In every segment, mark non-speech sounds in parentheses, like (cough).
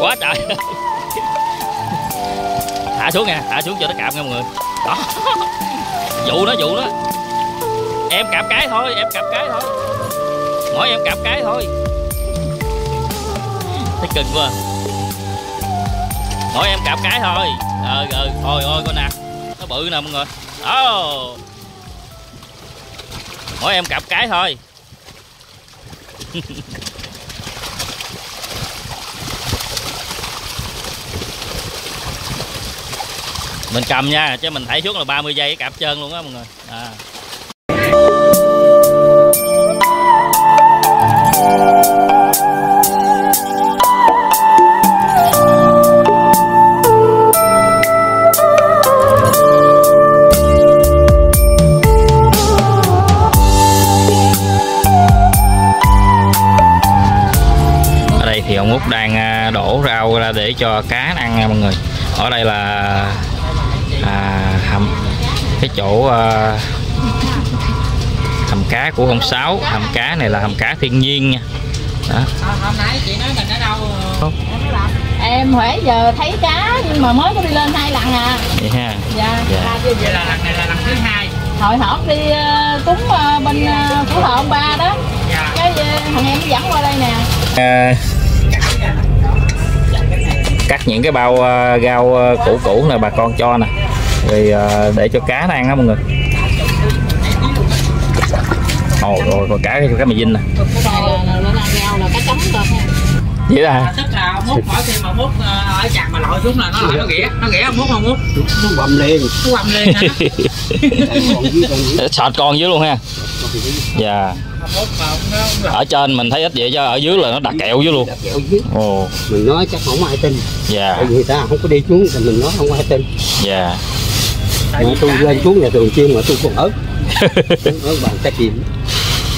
quá trời. (laughs) Thả xuống nha thả xuống cho nó cạp nha mọi người. Đó. (laughs) Dụ nó dụ nó. Em cạp cái thôi, em cạp cái thôi. Mỗi em cạp cái thôi. Thấy cần quá. Mỗi em cạp cái thôi. Ờ ờ thôi ôi coi nè. Nó bự nè mọi người. Oh. mỗi em cạp cái thôi. (laughs) mình cầm nha, chứ mình thảy xuống là 30 giây cạp chân luôn á mọi người à. ở đây thì ông út đang à, đổ rau ra để cho cá ăn nha mọi người ở đây là cái chỗ à, hầm cá của ông sáu. Hầm cá này là hầm cá thiên nhiên nha. Đó. Hôm nãy chị nói mình ở đâu em huệ giờ thấy cá nhưng mà mới có đi lên hai lần à. Vậy ha. Dạ. Dạ. à, vậy là lần này là lần thứ hai. Hồi hổm đi ờ, cúng ờ, bên uh, phú thọ ông ba đó. Dạ. Cái ờ, thằng em nó dẫn qua đây nè. À, cắt những cái bao à, rau à, củ củ này bà con cho nè rồi à, để cho cá nó ăn á mọi người. Ồ rồi còn cá cá mì dinh nè. Cái vậy là tức là múc mỗi khi mà múc ờ, ở chặt mà lội xuống là nó lại nó ghĩa nó ghĩa không múc không nó bầm liền. Nó quầm liền hả? (laughs) Con dưới luôn ha. Dạ. Ở trên mình thấy ít vậy chứ ở dưới là nó đặt kẹo dưới luôn. Đặt kẹo dưới. Ồ. Mình nói chắc không ai tin. Dạ. Tại vì người ta không có đi xuống thì mình nói không ai tin. Dạ. tại mà vì tôi cá- lên xuống nhà thường chiên mà tôi còn ở. (laughs) Ở bàn cá chim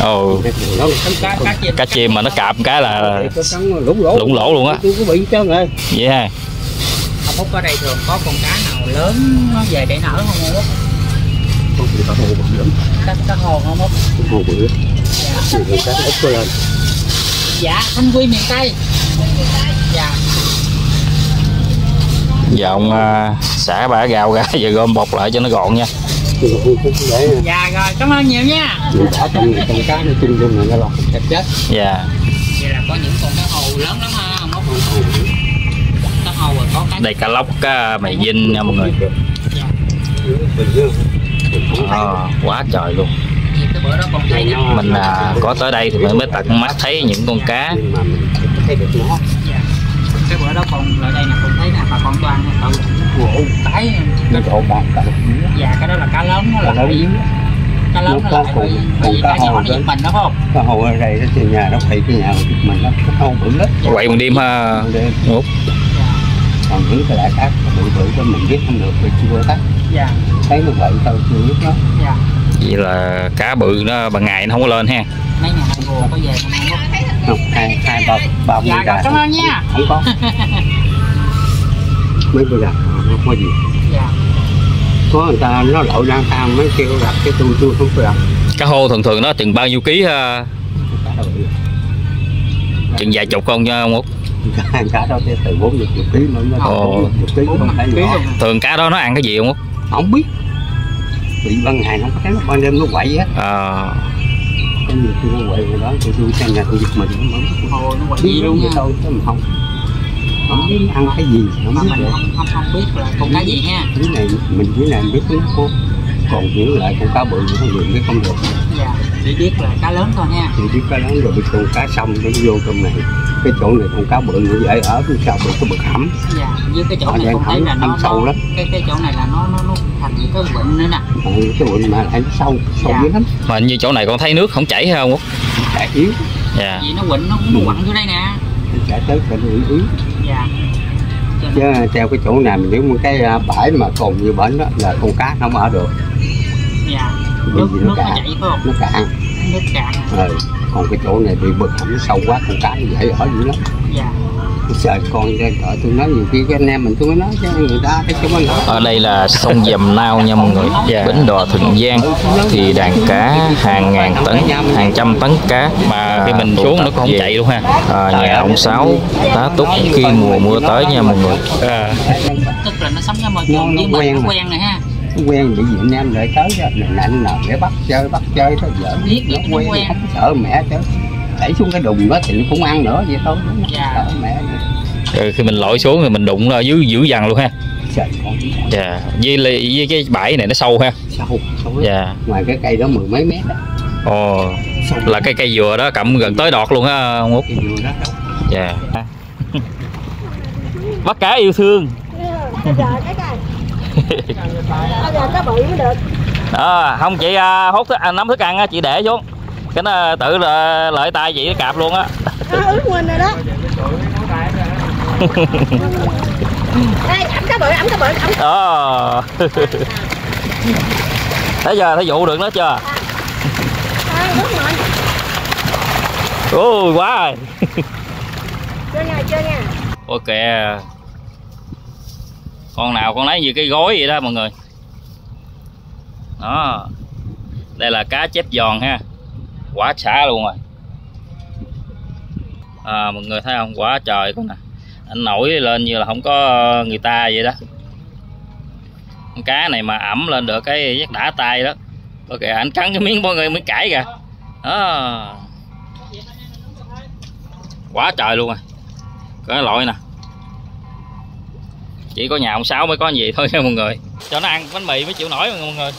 ồ. Nó cá. Cá chim cá chim mà nó cạp cái là lủng lỗ. lủng lỗ luôn á. Tôi có bị hết trơn rồi vậy ha. Không múc ở đây thường có con cá nào lớn nó về để nở không không thì có hồ bự lắm. Cá cá hồ không múc hồ bự có lên. Dạ thanh quy miền tây. Dạ giờ ông à, xả bả gạo ra giờ gom bọc lại cho nó gọn nha. Có dạ rồi cảm ơn nhiều nha. Mình bỏ trong con cá nó chung chung này nó lọt chết chết dạ. Vậy là có những con cá hồ lớn lắm ha không múc cá hồ rồi có cá đây cá lóc cá mì dinh nha mọi người. À, quá trời luôn. Con mình à, có tới đây thì mình mới tận mắt thấy những con cá cái bữa đó con lại đây nè con thấy nè bà con toàn tự gỗ cái nó trộn bàn cả dạ cái đó là cá lớn nó là Cá lớn. cá lớn nó là bị bị cá cá nhỏ hồ nó đó. giật mình đó phải không? Cái hồ ở đây đó thì nhà nó phải cái nhà của mình nó nó không bự lắm. Quậy bằng đêm ha. Út. dạ. Còn những cái loại khác bự bự đó mình biết không được vì chưa thấy dạ. Thấy nó vậy thôi chưa biết nó. Dạ. Vậy là cá bự nó bằng ngày nó không có lên ha. Mấy nhà có về không không hai hai ba ba mươi dạ cảm ơn nha. Không có. (laughs) Mấy bữa đà nó có gì? Dạ. Có người ta nó lội lang thang mấy kêu đặt cái tôi tôi không có đặt cá hô thường thường nó chừng bao nhiêu ký ha? chừng vài chục con nha ông út? (laughs) Cá đó từ bốn mươi ký nó Ồ. bốn mươi ký không phải thường cá đó nó ăn cái gì không út? Không biết. Bị ban ngày không có thấy nó ban đêm nó quậy á. À, có nhiều khi nó quậy rồi đó thì tôi sang nhà tôi giật mình nó hồ nó quậy gì luôn thôi chứ mình không. Không biết ăn cái gì không mà biết mình được không không không biết là con cá gì nha. cái này mình cái này biết nó có còn những lại con cá bự không được biết không được dạ chỉ biết là cá lớn thôi nha. Thì biết cá lớn rồi bị con cá sông nó vô trong này. Cái chỗ này con cá bự nó dễ ở phía sau bị cái bực hẩm dạ với cái chỗ Ở này con thấy là nó sâu nó lắm. cái cái chỗ này là nó nó nó thành cái vịnh nữa nè. Ờ, cái bụi mà lại nó sâu sâu Dạ. dữ lắm. Mà hình như chỗ này con thấy nước không chảy ha ông út chảy yếu. Dạ. Vì nó quịnh nó cũng quặn vô đây nè. Chảy tới cái yếu yếu. Dạ. Chứ theo cái chỗ này mình nếu một cái à, bãi mà còn như bển đó là con cá không ở được dạ nước nó nước nó cạn. chảy phải không? Nó cạn nước cạn ừ. còn cái chỗ này bị bực hẩm sâu quá con cá nó dễ ở dữ lắm. Dạ. Sợ con ra cỡ tôi nói nhiều khi cái anh em mình tôi mới nói chứ người ta cái chúng mình nói ở đây là sông Dầm Nao nha mọi người. Bến đò Thuận Giang. Thì đàn cá hàng ngàn tấn hàng trăm tấn cá. Mà khi mình xuống nó cũng không chạy luôn ha. À, nhà ông sáu tá túc khi mùa mưa tới nha mọi người. À, tức là nó sống trong môi Nó- trường nó với mình nó quen rồi ha quen bị gì anh em lại tới đó mình nạnh nào để bắt chơi bắt chơi thôi vợ Biết, nó quen quen. không sợ mẹ chứ đẩy xuống cái đùng đó thì nó cũng ăn nữa vậy thôi. Dạ. sợ mẹ rồi khi mình lội xuống thì mình đụng là dưới dữ dằn luôn ha. Dạ với, với cái bãi này nó sâu ha. Sâu sâu dạ. Ngoài cái cây đó mười mấy mét đó. Ồ sâu là cái cây dừa đó cầm gần tới đọt luôn á ông út. Dạ. (laughs) Bắt cá yêu thương à, (laughs) không chị à, hút thức, à, nắm thức ăn á chị để xuống. Cái nó tự là lợi tay chị cạp luôn á. (laughs) Nó ướt quên rồi đó. (laughs) Đây ẩm cá bự ẩm cá bự ẩm đó tới giờ thấy vụ được nó chưa? À, rồi. Ôi quá rồi. Chưa nha chưa nha. Ok con nào con lấy như cái gối vậy đó mọi người. Đó. Đây là cá chép giòn ha. Quá xả luôn rồi. À, mọi người thấy không? Quá trời con nè. Anh nổi lên như là không có người ta vậy đó. Con cá này mà ẩm lên được cái chắc đã tay đó. Ok anh cắn cái miếng mọi người mới cãi kìa. Đó. Quá trời luôn rồi. Cái loại nè chỉ có nhà ông sáu mới có gì thôi nha mọi người. Cho nó ăn bánh mì mới chịu nổi mọi người.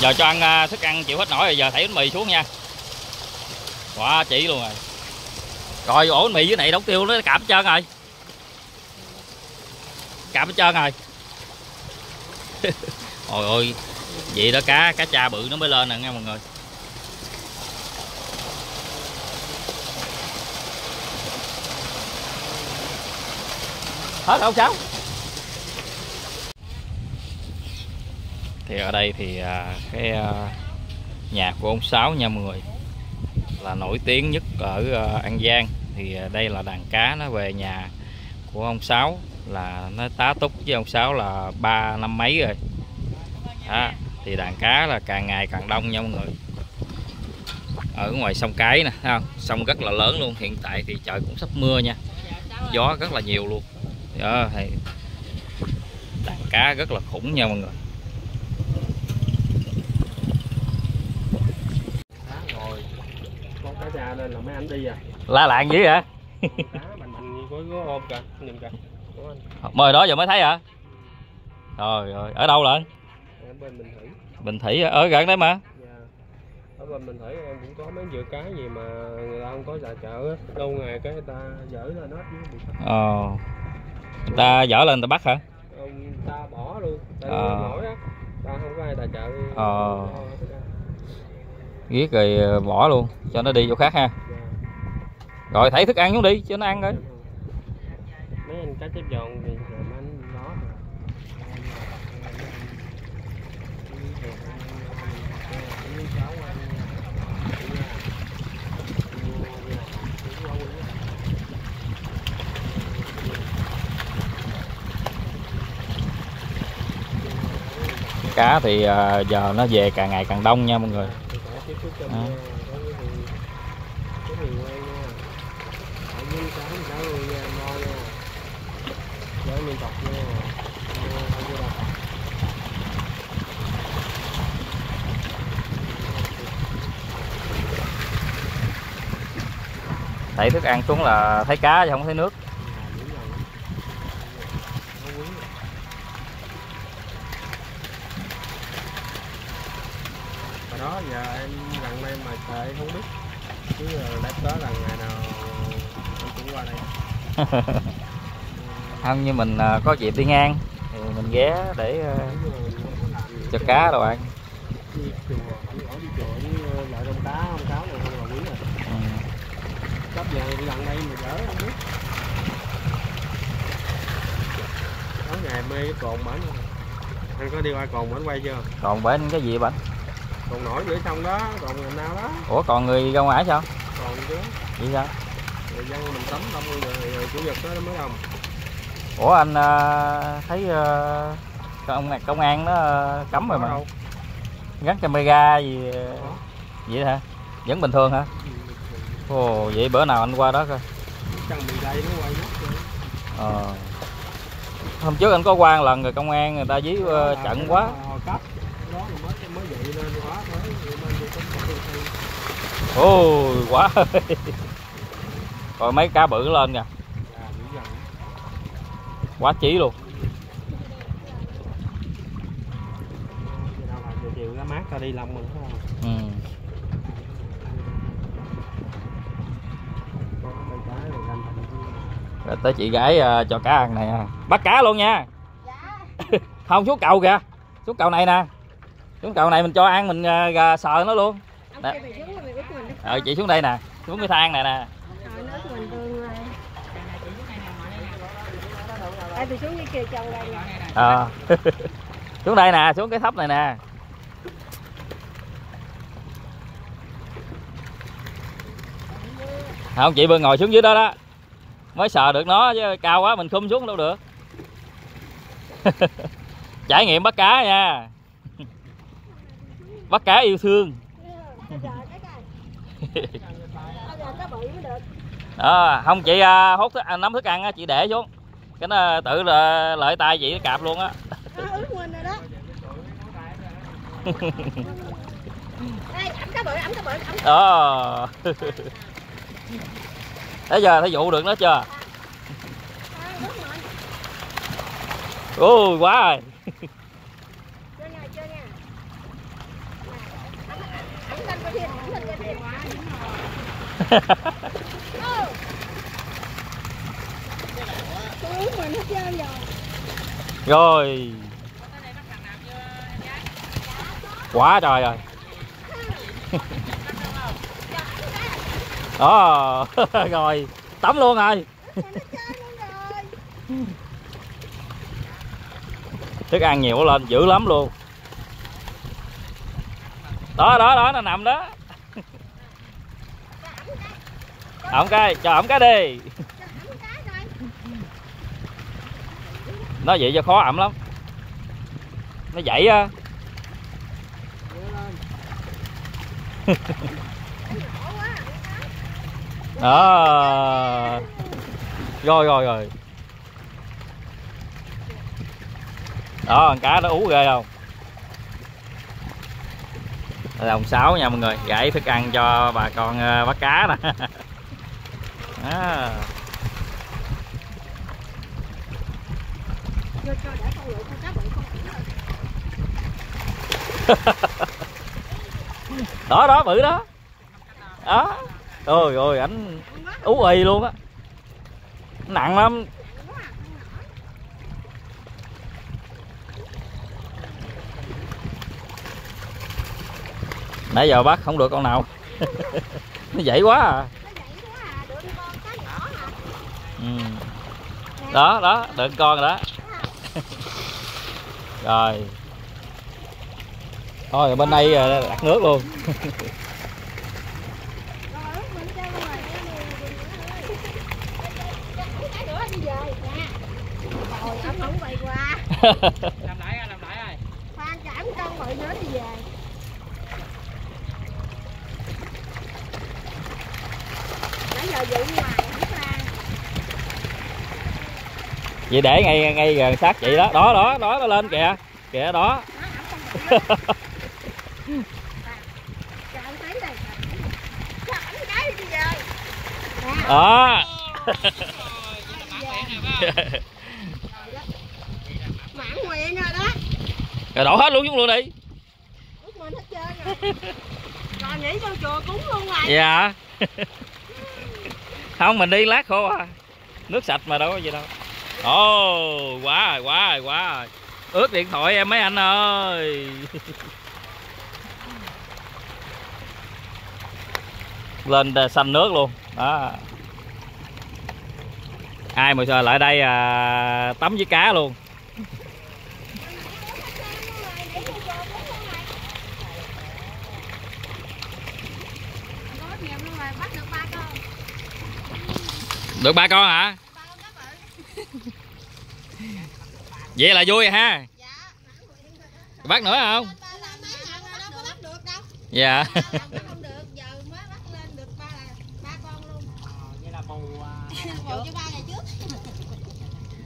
Giờ cho ăn à, thức ăn chịu hết nổi rồi, giờ thảy bánh mì xuống nha. Quá chỉ luôn rồi. Rồi, ổ bánh mì dưới này đóng tiêu nó cảm hết trơn rồi. Cảm hết trơn rồi. (laughs) Trời ơi, vậy đó, cá cá cha bự nó mới lên nè, nghe mọi người. Hết không cháu thì ở đây thì à, cái à, nhà của ông sáu nha mọi người, là nổi tiếng nhất ở à, an giang. Thì đây là đàn cá nó về nhà của ông sáu, là nó tá túc với ông sáu là ba năm mấy rồi đó, thì đàn cá là càng ngày càng đông nha mọi người. Ở ngoài sông cái nè thấy không? Sông rất là lớn luôn hiện tại thì trời cũng sắp mưa nha. Gió rất là nhiều luôn. Đó thì đàn cá rất là khủng nha mọi người. Lên là mấy anh đi à? La làng dữ hả? Mời đó giờ mới thấy hả? Rồi rồi ở đâu lận bên bình thủy bình thủy hả? ở gần đấy mà dạ. ở bên bình thủy em cũng có mấy vựa cá gì mà người ta không có tại chợ lâu ngày cái người ta dỡ lên hết ờ người ta dở lên người ta bắt hả ông ta bỏ luôn tại Ờ. à. nổi á ta không có ai tài trợ Ờ. giết rồi ờ, bỏ luôn cho nó đi chỗ khác ha Dạ. rồi thấy thức ăn xuống đi cho nó ăn coi mấy anh cá chép giòn thì cá thì ờ, giờ nó về càng ngày càng đông nha mọi người Đó. thấy thức ăn xuống là thấy cá chứ không thấy nước như mình ờ, có dịp đi ngang thì mình ghé để làm cho cá biết tối ngày mê cái cồn bển anh có đi qua cồn bển quay chưa còn bên cái gì bánh còn nổi giữa sông đó còn ngày nào đó ủa còn người ra ngoài sao? Còn chứ. Vậy sao? Người dân mình tắm đông người, người chủ nhật đó mới đông ủa anh à, thấy à, công công an nó à, cấm rồi mà. Gắn camera gì vậy hả? Vẫn bình thường hả? Ồ vậy bữa nào anh qua đó coi. Ờ. Hôm trước anh có qua lần rồi công an người ta dí Đó ờ, trận cái quá. ôi quá. (laughs) Rồi mấy cá bự lên kìa quá chí luôn. Chiều ra mát ta đi lòng mình không ừ. rồi rồi tới chị gái ờ, cho cá ăn này à. bắt cá luôn nha. (laughs) Không xuống cầu kìa. Xuống cầu này nè. Xuống cầu này mình cho ăn mình ờ, gà sờ nó luôn. Mình ờ chị xuống đây nè. Xuống cái thang này nè rồi nó út mình tương rồi thì xuống cái kia chồng đây nè ờ. (laughs) Xuống đây nè xuống cái thấp này nè. Không chị bơi ngồi xuống dưới đó đó. Mới sờ được nó chứ cao quá mình khum xuống đâu được. (laughs) Trải nghiệm bắt cá nha. (laughs) Bắt cá yêu thương. Đó không chị à, hút thức, à, nắm thức ăn chị để xuống cái nó tự là lợi tay chị nó cạp luôn á. Nó ướt mình rồi đó. (laughs) Đây ẩm cá bự ẩm cá bự ẩm đó tới giờ thấy dụ được nó chưa? À, ướt ôi quá rồi. Chưa (laughs) nha chưa nha ẩm lên cái thịt ẩm lên cái thịt Ô. Tôi ướt mình hết trơn rồi. Quá trời rồi. Đó ờ, (laughs) rồi. Tắm luôn rồi. Thức ăn nhiều lên, dữ lắm luôn. Đó đó đó, nó nằm đó. Ổng cái, cho ổng cái đi ẩm cá rồi nó vậy cho khó ẩm lắm. Nó dậy á. (laughs) Đó. Rồi rồi rồi. Đó, con cá nó ú ghê không? Đây là ông sáu nha mọi người. Gãy thức ăn cho bà con ờ, bắt cá nè. (laughs) Đó. Vô cho để con lụi con cá bự con đó đó bự đó. Đó. Ôi ôi ảnh ú ì luôn á. Nặng lắm. Nãy giờ bắt không được con nào. (laughs) Nó dậy quá à. À được ừ. đó đó đựng con rồi đó (laughs) rồi. Thôi bên đây đặt nước luôn. Rồi ướt cho rồi không làm lại làm khoan con đi về nãy giờ vụ ngoài không ra vậy để ngay ngay gần sát chị đó. Đó đó đó nó lên kìa. Kìa đó. Đó (laughs) rồi đó. Rồi đổ hết luôn xuống luôn đi. Rồi rồi nghỉ con chùa cúng luôn rồi. Dạ. (laughs) Không mình đi lát khô à. Nước sạch mà đâu có gì đâu ồ oh, quá rồi quá rồi quá. Rồi ướt điện thoại em mấy anh ơi. (laughs) Lên xanh nước luôn. Đó. Ai mà sợ lại đây à, tắm với cá luôn. Được ba con hả? Vậy là vui rồi ha? Dạ. Bắt nữa không? Ba là mấy lần rồi đâu có bắt được đâu. Dạ. Ba lần bắt không được giờ mới bắt lên được ba là ba con luôn. Vậy là bù (laughs) một với ba ngày trước.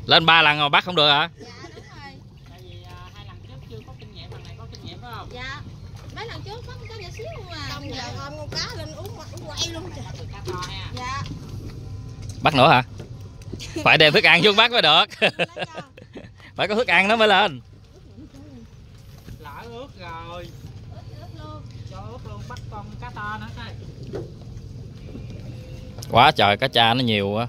Lên ba lần mà bắt không được hả? Dạ đúng rồi. Tại vì à, hai lần trước chưa có kinh nghiệm lần này có kinh nghiệm phải không? Dạ. Mấy lần trước bắt có nhỏ xíu mà xong giờ ôm con cá lên uống uống quay luôn trời. Được cá to ha dạ. Bắt nữa hả? Phải đem thức ăn xuống bắt mới được phải có thức ăn nó mới lên. Lỡ ướt rồi. Ướt ướt luôn cho ướt luôn bắt con cá to nữa coi. Quá trời cá cha nó nhiều á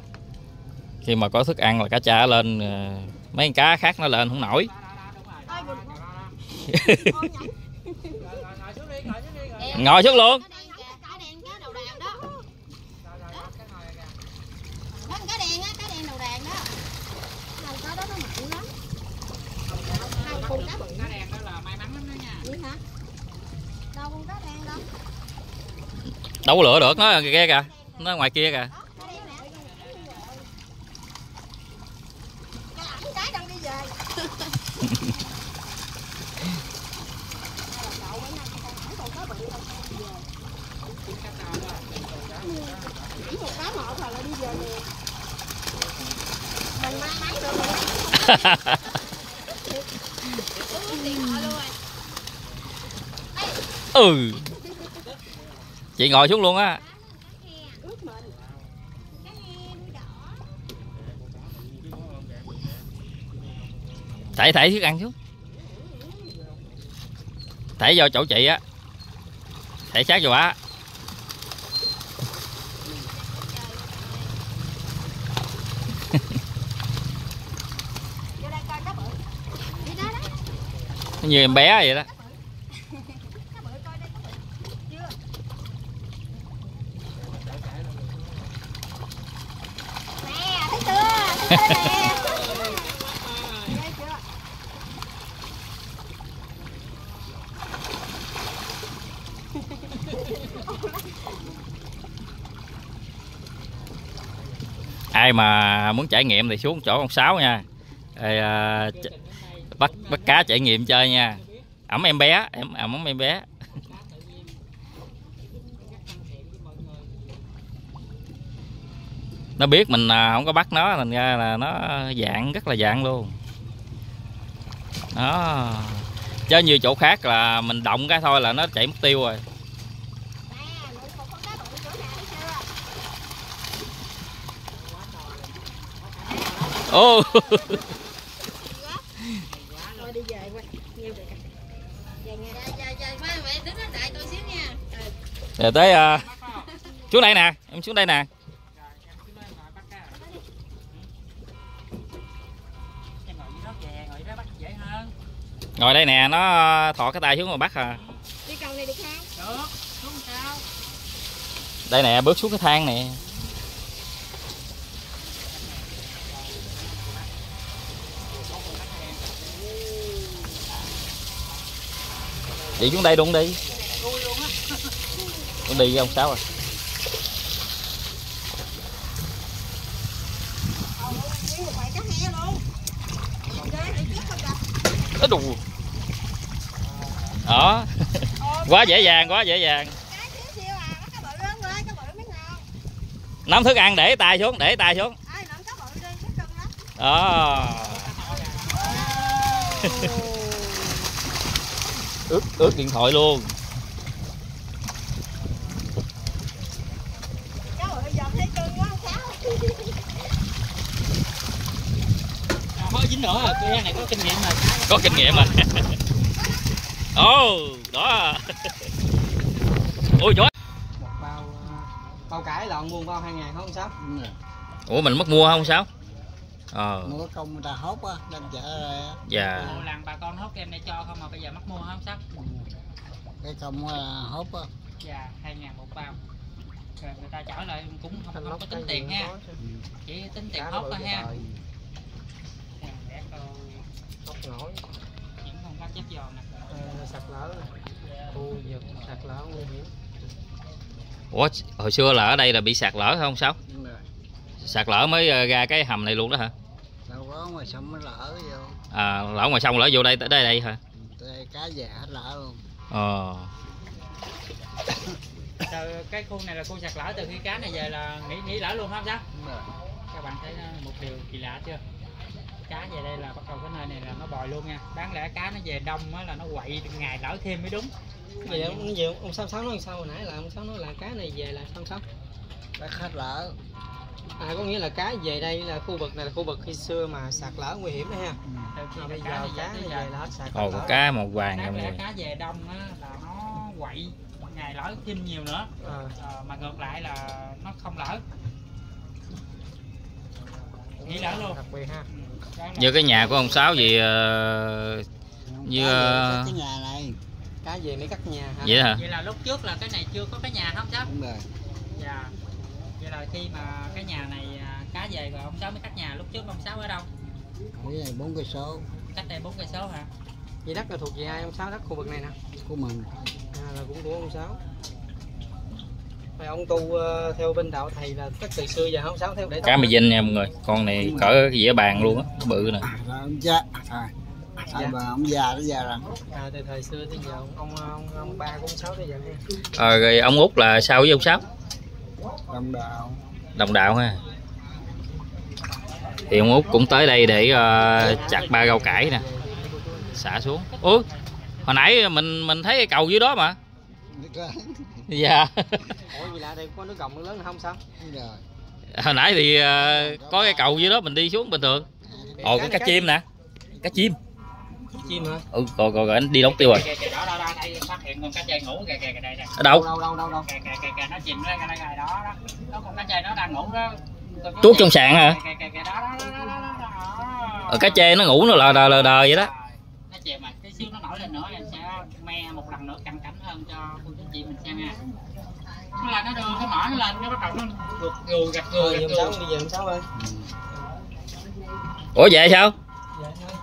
khi mà có thức ăn là cá cha lên ờ, mấy con cá khác nó lên không nổi. Đó đó đúng rồi Ôi, đó, buồn đó, quá. đó. Ôi, nhảy. Rồi, rồi, ngồi xuống đi ngồi xuống đi ngồi Em. ngồi xuống luôn cá đen kìa, cá đen cá đầu đàn đó rồi rồi rồi, cái ngồi kìa Mấy con cá đen á cá đen đầu đàn đó lần cá đó nó mạnh lắm hai con cá bự cá đen đó là may mắn lắm đó nha vậy hả đâu con cá đen đâu đâu có lựa được nó kia kìa. Nó ngoài kia kìa. (laughs) Ừ chị ngồi xuống luôn á. Ướt mình thảy thảy thức ăn xuống. Thảy vô chỗ chị á. Thảy sát vô á. (laughs) Như em bé vậy đó cá bự coi đây cá bự chưa nè thấy chưa thấy chưa nè Ghê chưa ai mà muốn trải nghiệm thì xuống chỗ con sáu nha. Rồi, à, bắt bắt cá trải nghiệm chơi nha. Ẩm em bé em à, ẩm em bé. Nó biết mình à, không có bắt nó thành ra là nó dạng rất là dạng luôn. Đó. Chứ như chỗ khác là mình động cái thôi là nó chạy mất tiêu rồi nè một con cá bự chỗ nè thấy chưa ô thôi đi về qua nhiều được về nghe dạ dạ dạ mấy mẹ đứng ở đại tôi xíu nha rồi tới à, xuống đây nè em xuống đây nè. Ngồi đây nè nó thọ cái tay xuống mà bắt à. Đi cầu này được không? Được xuống sao đây nè bước xuống cái thang nè chị xuống đây đụng đi. Đụng đi ông sáu à. Đi đi Á đù đó. (laughs) Quá dễ dàng quá dễ dàng. Nắm thức ăn để tay xuống để tay xuống. Đi đó ướt ướt điện thoại luôn. Thôi dính nữa rồi cái này có kinh nghiệm rồi có kinh nghiệm mà (laughs) ồ đó. (laughs) Ôi trời một bao à, bao cải là ông mua bao hai ngàn không sao ủa mình mất mua không sao ờ. Mua công người ta hốt á đem chợ ra dạ. Lần bà con hốt em đây cho không mà bây giờ mắc mua không sắp cái công à, hốt á. Dạ hai ngàn một bao. Rồi người ta trả lại cũng không, không có tính tiền ha chỉ tính tiền hốt thôi ha. để coi. Hốt nổi. Những con cá chép giò nè. Ờ, sạt lở khu vực sạt lở nguy hiểm ủa hồi xưa là ở đây là bị sạt lở không sao Đúng rồi. Sạt lở mới ờ, ra cái hầm này luôn đó hả? Đâu có mà xong mới lỡ vô. À lỡ ngoài sông lỡ vô đây tới đây đây hả? Đây cá già hết lỡ luôn. Ờ. (coughs) Từ cái khu này là khu sạt lở từ khi cá này về là nghỉ nghỉ lỡ luôn không sao Đúng rồi. các bạn thấy nó một điều kỳ lạ chưa? Cá về đây là bắt đầu cái nơi này là nó bòi luôn nha. Đáng lẽ cá nó về đông á là nó quậy ngày lỡ thêm mới đúng. Vậy ông gì ông sáu sáu nói sao hồi nãy là ông sáu nói là cá này về là sao sáu cá hết lỡ à có nghĩa là cá về đây là khu vực này là khu vực khi xưa mà sạt lở nguy hiểm đó ha. Mà bây cái cá giờ cá về nó về là hết sạt còn lở cá màu vàng nha đáng mọi lẽ người cá về đông á là nó quậy ngày lỡ thêm nhiều nữa. Ờ, Ờ, mà ngược lại là nó không lỡ nghỉ lỡ luôn. Đặc biệt ha. Ừ, như cái nhà của ông sáu gì ờ, như Cá về ờ, cái nhà này. Cá về mấy cắt nhà hả vậy hả? Vậy là lúc trước là cái này chưa có cái nhà không sao đúng rồi. Dạ khi mà cái nhà này à, cá về rồi ông sáu mới cắt nhà. Lúc trước ông sáu ở đâu? Cái này bốn cây số. Cách đây bốn cây số hả? Vậy đất là thuộc về ai? Ông sáu đất khu vực này nè. Của mình. À, là cũng của ông sáu. Rồi ông tu ờ, theo bên đạo thầy là tất từ xưa giờ ông sáu theo để cá mì dinh nha mọi người. Con này cỡ cái dĩa bàn luôn á bự nè. Rồi ông cha. Dạ. à, bà ông già nó già rồi. À từ thời xưa tới giờ ông ông ông, ông ba của ông sáu tới giờ ha ờ, rồi ông út là sao với ông sáu đồng đạo. Đồng đạo ha. Thì ông út cũng tới đây để ờ, chặt ba rau cải nè. Xả xuống. Ủa hồi nãy mình mình thấy cái cầu dưới đó mà. Dạ. Ủa gì lạ đây có nước gọng nước lớn không sao? Đúng rồi. Hồi nãy thì ờ, có cái cầu dưới đó mình đi xuống bình thường. Ồ cái cá chim nè. Cá chim chim hả? Ừ còn còn anh đi đóng tiêu rồi. Kìa kìa đó đó đó đây phát hiện con cá chê ngủ kìa kìa kìa đây đây. Ở đâu? Đâu đâu đâu đâu kìa kìa kìa nó chìm ra đây cái đó đó nó con cá chê nó đang ngủ đó. Con cá tuốt trong sàn hả? Kìa kìa kìa đó đó đó đó đó Ờ, cá chê nó ngủ nó lờ đờ lờ đờ vậy đó. Nó chìm mà. Tí xíu nó nổi lên nữa em sẽ me một lần nữa căng cảnh hơn cho cô chú chị mình xem nha. Nó là nó đưa cái mỏ nó lên nó bắt đầu nó gù gặt gù bây giờ ông sáu ơi. Ủa vậy sao? Dạ thôi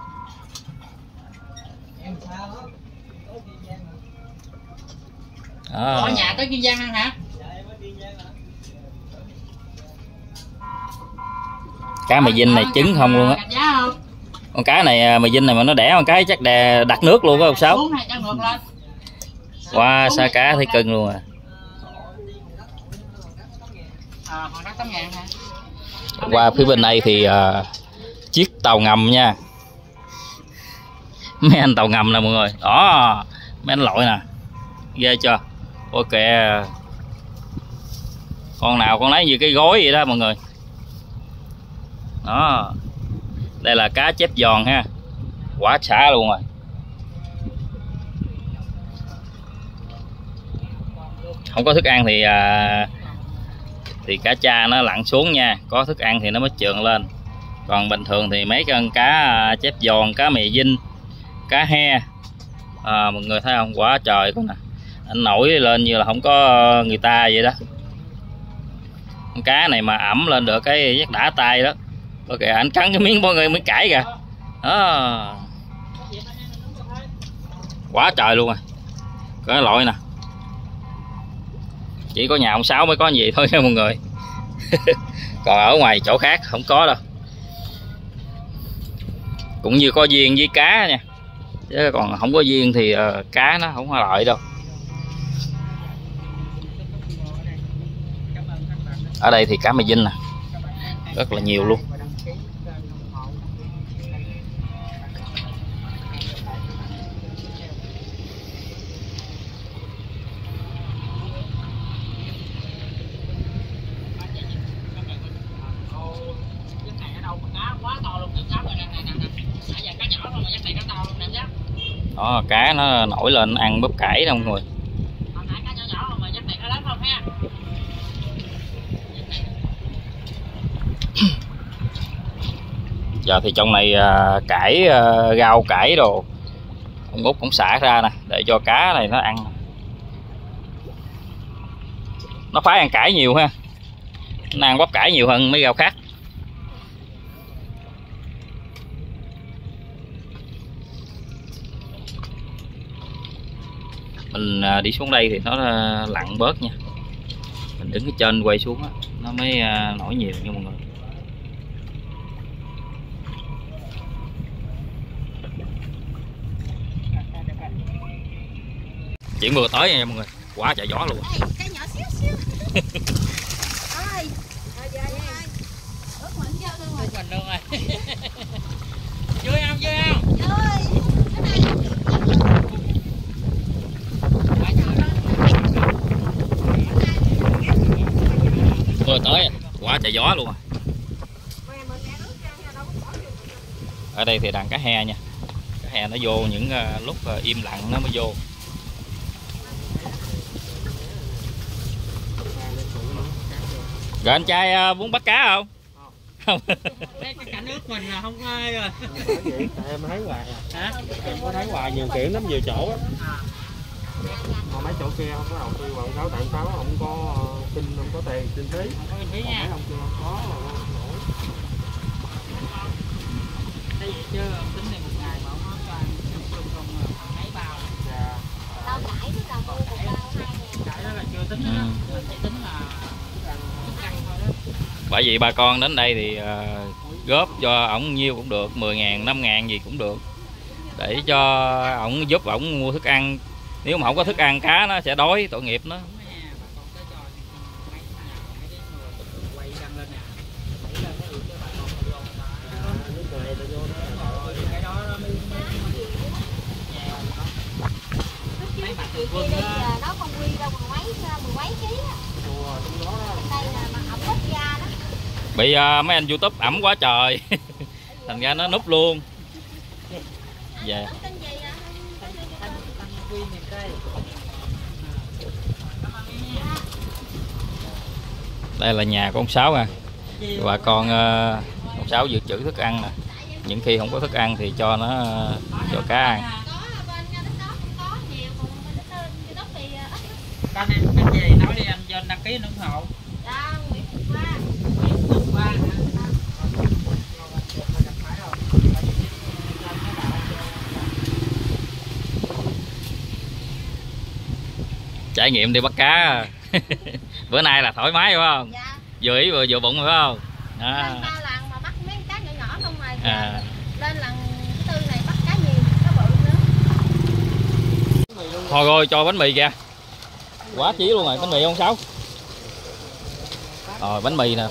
à, ở nhà tới kiên giang ăn hả? Cá mì dinh này trứng không luôn á. Gạch giá không? Con cá này à, mì dinh này mà nó đẻ con cái chắc đè đặt nước luôn á ông sáu. Qua xa cá thấy cưng luôn à. Hả? Qua phía bên đây thì à, chiếc tàu ngầm nha. Mấy anh tàu ngầm nè mọi người. Đó mấy anh lội nè. Ghê chưa ok. Con nào con lấy như cái gối vậy đó mọi người. Đó. Đây là cá chép giòn ha. Quá xả luôn rồi. Không có thức ăn thì à, thì cá cha nó lặn xuống nha. Có thức ăn thì nó mới trườn lên. Còn bình thường thì mấy con cá à, chép giòn cá mì dinh cá he. À, mọi người thấy không? Quá trời con nè anh nổi lên như là không có người ta vậy đó. Con cá này mà ẩm lên được cái chắc đã tay đó. Ok anh cắn cái miếng, mọi người mới cãi kìa. Đó. Quá trời luôn à. Cái loại nè. Chỉ có nhà ông sáu mới có gì thôi nha mọi người. (laughs) Còn ở ngoài chỗ khác không có đâu. Cũng như có duyên với cá nha. Chứ còn không có duyên thì ờ, cá nó không có lợi đâu. Ở đây thì cá mè dinh nè. Rất là nhiều luôn. Đó, cá nó nổi lên, ăn bắp cải đâu mọi người. Giờ thì trong này à, cải à, rau cải đồ. Ông út cũng xả ra nè để cho cá này nó ăn. Nó phải ăn cải nhiều ha. Nó ăn bắp cải nhiều hơn mấy rau khác. Mình à, đi xuống đây thì nó à, lặn bớt nha. Mình đứng ở trên quay xuống đó, nó mới à, nổi nhiều nha mọi người. Chuyển vừa tới nha mọi người. Quá trời gió luôn. Ê, nhỏ xíu xíu. (laughs) Rồi mình luôn rồi. Rồi. (laughs) Vui không vui không? Vừa tới quá trời gió luôn. À. mẹ mình mẹ nước ra nha đâu có bỏ vô ở đây thì đàn cá he nha. Cá he nó vô những à, lúc à, im lặng nó mới vô rồi anh trai à, muốn bắt cá không không (laughs) cái cảnh nước mình là không ai rồi Tại em thấy hoài à. hả Em có thấy hoài nhiều kiểu lắm nhiều chỗ á. Còn mấy chỗ kia không có đầu tư quảng cáo tặng pháo không có ờ, xin không có tiền xin phí. không có mình phí nha ông kia có ờ, nổi. thấy vậy chứ tính này một ngày mà không có không không mấy bao Dạ. tao cãi chứ tao mua một bao hai ngàn cái đó là chưa tính đó Ừ. mình chỉ tính là thức ăn thôi đó bởi vì bà con đến đây thì ờ, góp cho ổng nhiêu cũng được 10 ngàn 5 ngàn gì cũng được. Để cho ổng giúp ổng mua thức ăn. Nếu mà không có thức ăn cá nó sẽ đói, tội nghiệp nó. Đúng nha cho bị uh, mấy anh youtube ẩm quá trời. (laughs) Thành ra nó núp luôn. Dạ. Đây là nhà của ông sáu à. Bà con uh, ông sáu dự trữ thức ăn nè. Những khi không có thức ăn thì cho nó à, cho cá ăn. Có em cái gì nói đi anh cho đăng ký ủng hộ đó Nguyễn Thị Hoa tuần qua trải nghiệm đi bắt cá. (laughs) Bữa nay là thoải mái phải không? Dạ. Vừa ý vừa vừa bụng phải không? Đó. lên ba lần mà bắt mấy cá nhỏ nhỏ không mà à, lên lần thứ tư này bắt cá nhiều cá bự nữa. Thôi rồi cho bánh mì kìa. Quá chí luôn rồi bánh mì ông sáu rồi bánh mì nè.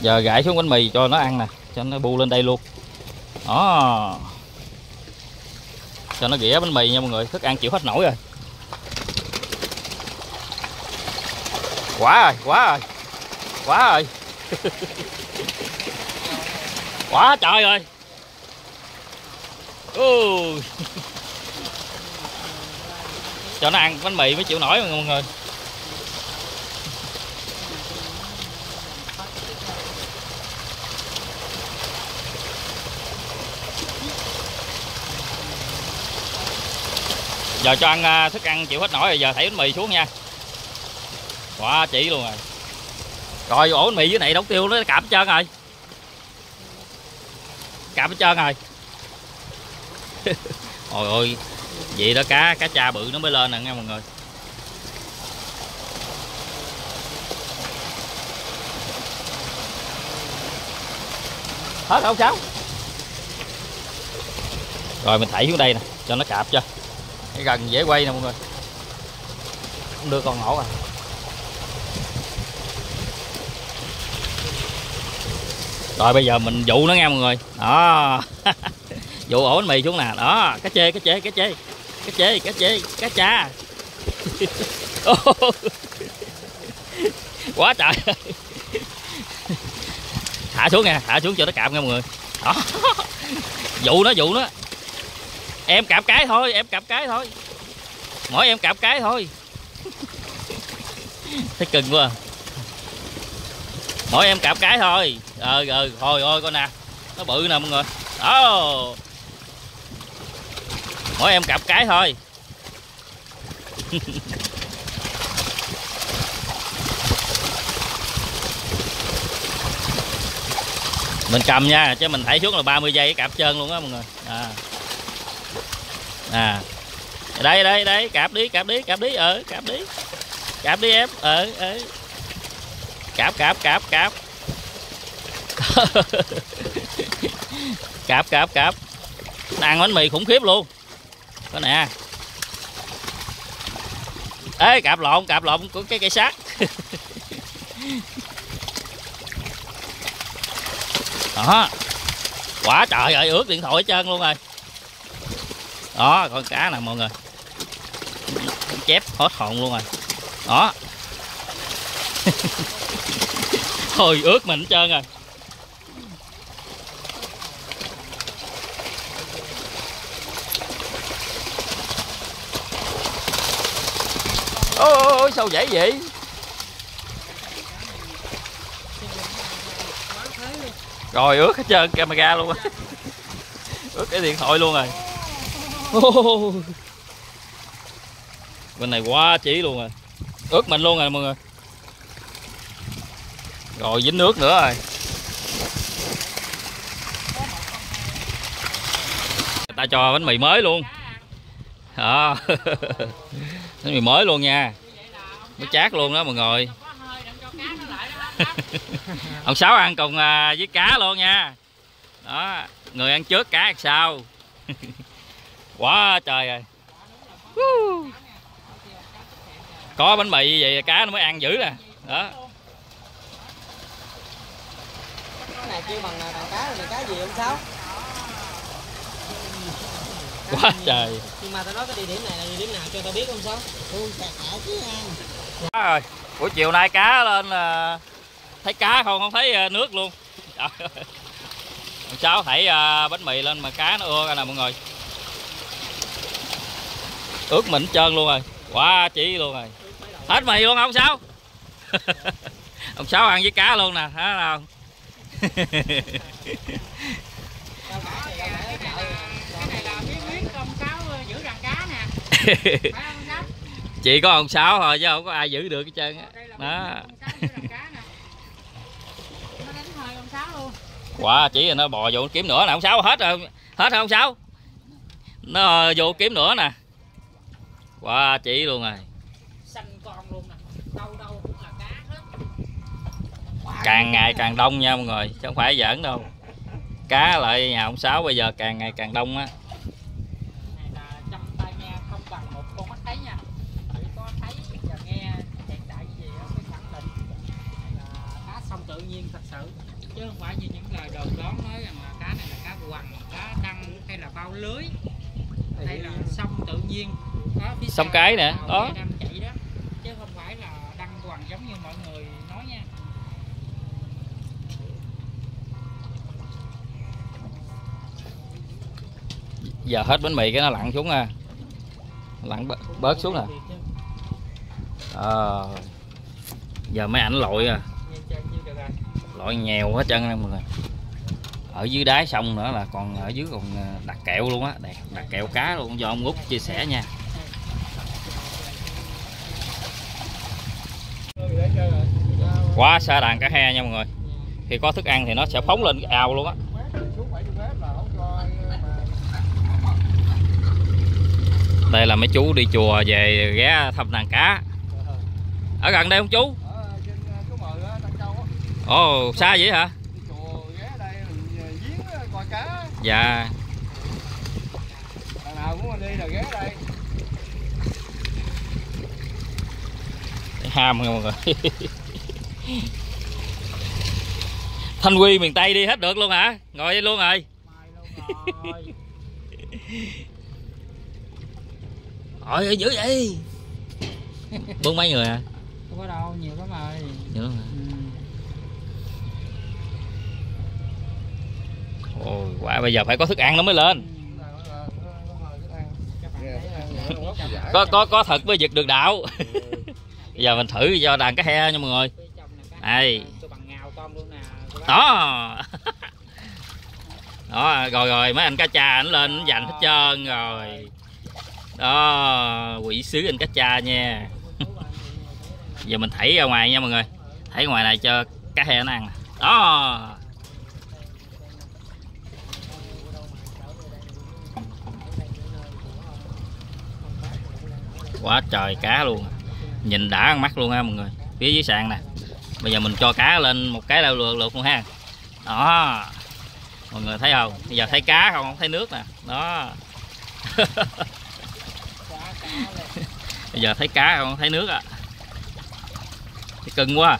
Giờ gãi xuống bánh mì cho nó ăn nè cho nó bu lên đây luôn. Đó. Cho nó ghĩa bánh mì nha mọi người thức ăn chịu hết nổi rồi quá rồi quá rồi quá rồi (laughs) quá trời rồi Ui. (laughs) cho nó ăn bánh mì mới chịu nổi mà mọi người. Giờ cho ăn à, thức ăn chịu hết nổi rồi, giờ thảy bánh mì xuống nha quá chỉ luôn rồi. Rồi ổ bánh mì dưới này đóng tiêu nó cạp hết trơn rồi. Cạp hết trơn rồi. (laughs) Ôi ôi vậy đó cá cá cha bự nó mới lên nè, nghe mọi người. Hết không cháu rồi, mình thảy xuống đây nè, cho nó cạp cho. Cái gần dễ quay nè, mọi người. Không đưa con nổ à rồi, bây giờ mình dụ nó nghe mọi người. Đó. (laughs) Dụ ổ bánh mì xuống nè. Đó, cá chê cá chê cá chê. Cá chê cá chê, cá cha (laughs) (laughs) quá trời. Thả xuống nha, thả xuống cho nó cạp nha mọi người. Đó. Dụ nó dụ nó. Em cạp cái thôi, em cạp cái thôi. Mỗi em cạp cái thôi. Thấy cưng quá à. mỗi em cạp cái thôi ờ ờ thôi ôi coi nè. Nó bự nè, mọi người. Đó mỗi em cặp cái thôi. (laughs) Mình cầm nha, chứ mình thảy xuống là 30 giây cạp trơn luôn á, mọi người. À. À. Đây đây đây cạp đi cạp đi cạp đi ờ cạp đi. Cạp đi em ờ ờ. Cạp cạp cạp cạp (laughs) cạp cạp cạp. Nó ăn bánh mì khủng khiếp luôn. Có nè. Ê, cạp lộn cạp lộn, của cái cây sắt. (laughs) Đó. Quả trời ơi ướt điện thoại hết trơn luôn rồi. Đó, con cá nè, mọi người. Chép hết hồn luôn rồi. Đó. (laughs) Thôi ướt mình hết trơn rồi. Ôi ôi ôi, sao dễ vậy? Rồi, ướt hết trơn, camera luôn á. (laughs) Ướt cái điện thoại luôn rồi. (laughs) Bên này quá chỉ luôn rồi. Ướt mình luôn rồi, mọi người. Rồi, dính nước nữa rồi. Ta cho bánh mì mới luôn. À. (laughs) bánh mì mới luôn nha. Mới chát luôn đó mọi người. (laughs) Ông sáu ăn cùng à, với cá luôn nha. Đó, người ăn trước, cá ăn sau. (laughs) Quá trời rồi. Woo. có bánh mì như vậy cá nó mới ăn dữ nè đó. Cái này kêu bằng à, bằng cá này cá gì ông sáu? Quá trời. nhưng mà tao nói cái địa điểm này là địa điểm nào cho tao biết không sáu quá rồi. Buổi chiều nay cá lên là thấy cá không? Không thấy à, nước luôn. Trời ơi. Ông sáu thảy à, bánh mì lên mà cá nó ưa ra nè mọi người. Ướt hết trơn luôn rồi. Quá chỉ luôn rồi. Hết mì luôn ông sáu ông sáu ăn với cá luôn nè thấy không (laughs) cái này là bí quyết ông sáu giữ đàn cá (laughs) chỉ có ông sáu thôi chứ không có ai giữ được hết trơn á. Đó. quả chỉ là nó bò vô kiếm nữa nè ông sáu hết rồi. Hết rồi ông sáu? Nó vô kiếm nữa nè. Quả chỉ luôn rồi. Xanh con luôn nè. Đâu đâu cũng là cá hết. Càng ngày càng đông nha mọi người chứ không phải giỡn đâu. Cá lại nhà ông sáu bây giờ càng ngày càng đông á chứ không phải như những lời đồn đoán nói rằng là cá này là cá quằn cá đăng hay là bao lưới hay là sông tự nhiên. Đó, phía Sông cái nè, đó. đó chứ không phải là đăng quằn giống như mọi người nói nha. Giờ hết bánh mì cái nó lặn xuống à lặn bớt, xuống nè. Ờ. giờ mấy ảnh lội à loại nhèo hết trơn nè mọi người. Ở dưới đáy sông nữa là còn ở dưới còn ờ, đặt kẹo luôn á đặt, đặt kẹo cá luôn do ông út chia sẻ nha. Quá xa đàn cá he nha mọi người. Khi có thức ăn thì nó sẽ phóng lên cái ao luôn á. Đây là mấy chú đi chùa về ghé thăm đàn cá. Ở gần đây không chú? Ồ xa vậy hả? Dạ. Ham mọi người. (laughs) Thanh quy miền tây đi hết được luôn hả? Ngồi đây luôn rồi. (laughs) Ôi dữ vậy. (laughs) Bốn mấy người hả? không có đâu nhiều lắm rồi. Nhiều lắm hả? Ôi quả bây giờ phải có thức ăn nó mới lên. Có có có thật mới giật được đạo. (laughs) Bây giờ mình thử cho đàn cá he nha mọi người. Đây. Đó. (laughs) Đó, rồi rồi mấy anh cá cha anh lên anh dành hết trơn rồi. Đó, quỷ sứ anh cá cha nha. (laughs) Giờ mình thảy ra ngoài nha mọi người. Thảy ngoài này cho cá he nó ăn. Đó. Quá trời cá luôn. Nhìn đã ăn mắt luôn ha mọi người. Phía dưới sàn nè. Bây giờ mình cho cá lên một cái lượt lượt luôn ha. Đó. Mọi người thấy không? Bây giờ thấy cá không? Không thấy nước nè. Đó. (laughs) Bây giờ thấy cá không? Thấy nước à thấy cưng quá.